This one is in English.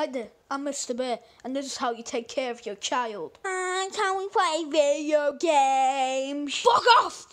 Hi there, I'm Mr. Bear, and this is how you take care of your child. Uh, can we play video games? Fuck off!